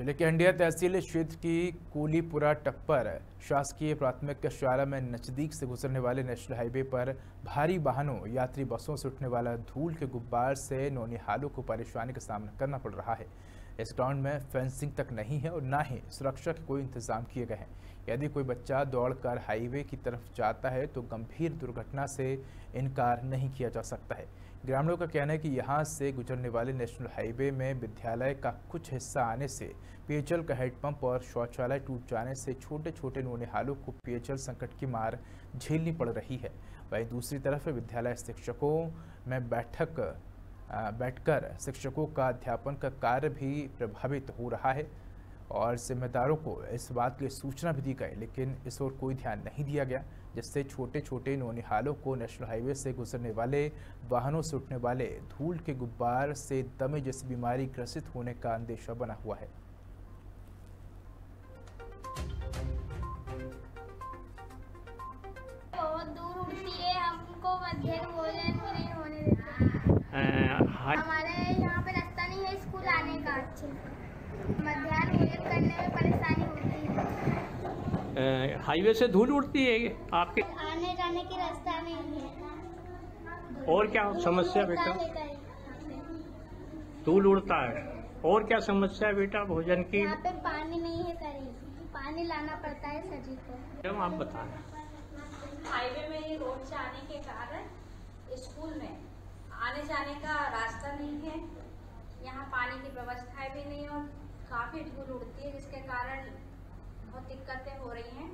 ज़िले के हंडिया तहसील क्षेत्र की कोलीपुरा टप्पर शासकीय प्राथमिक शाला में नज़दीक से गुजरने वाले नेशनल हाईवे पर भारी वाहनों, यात्री बसों से उठने वाला धूल के गुब्बार से नौनिहालों को परेशानी का सामना करना पड़ रहा है। इस ग्राउंड में फेंसिंग तक नहीं है और ना ही सुरक्षा के कोई इंतज़ाम किए गए हैं। यदि कोई बच्चा दौड़कर हाईवे की तरफ़ जाता है तो गंभीर दुर्घटना से इनकार नहीं किया जा सकता है। ग्रामीणों का कहना है कि यहाँ से गुजरने वाले नेशनल हाईवे में विद्यालय का कुछ हिस्सा आने से पेयजल का हेडपंप और शौचालय टूट जाने से छोटे छोटे नौनिहालों को पेयजल संकट की मार झेलनी पड़ रही है। वहीं दूसरी तरफ़ विद्यालय शिक्षकों में बैठक बैठकर शिक्षकों का अध्यापन का कार्य भी प्रभावित हो रहा है और जिम्मेदारों को इस बात की सूचना भी दी गई, लेकिन इस ओर कोई ध्यान नहीं दिया गया, जिससे छोटे छोटे नौनिहालों को नेशनल हाईवे से गुजरने वाले, वाहनों से उठने वाले, धूल के गुब्बार से दमे जैसी बीमारी ग्रसित होने का अंदेशा बना हुआ है। बहुत दूर है हमको भोजन भी नहीं होने देते हमारे यहाँ पे रास्ता नहीं है स्कूल आने का अच्छे मध्याह्न भोजन करने में परेशानी है हाईवे से धूल उड़ती है आपके आने जाने की रास्ता नहीं है और क्या समस्या बेटा? धूल उड़ता है। और क्या समस्या है बेटा भोजन की? यहाँ पे पानी नहीं है करीब। पानी लाना पड़ता है सजी को। मैडम आप बताएँ हाईवे में ही रोड से आने के कारण स्कूल में आने जाने का रास्ता नहीं है यहाँ पानी की व्यवस्थाएँ भी नहीं और काफ़ी धूल उड़ती है, जिसके कारण बहुत दिक्कतें हो रही हैं।